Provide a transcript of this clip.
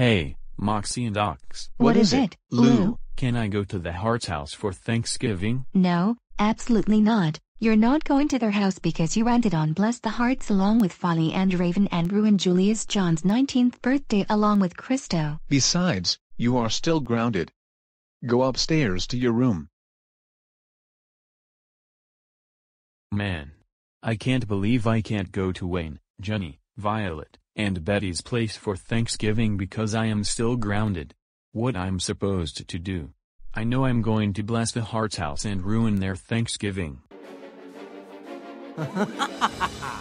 Hey, Moxy and Ox. What is it, Lou? Can I go to the Hart's house for Thanksgiving? No, absolutely not. You're not going to their house because you rented on Bless the Harts along with Folly and Raven and ruined Julius John's 19th birthday along with Christo. Besides, you are still grounded. Go upstairs to your room. Man. I can't believe I can't go to Wayne, Jenny, Violet, and Betty's place for Thanksgiving because I am still grounded. What I'm supposed to do. I know I'm going to bless the Hart's house and ruin their Thanksgiving.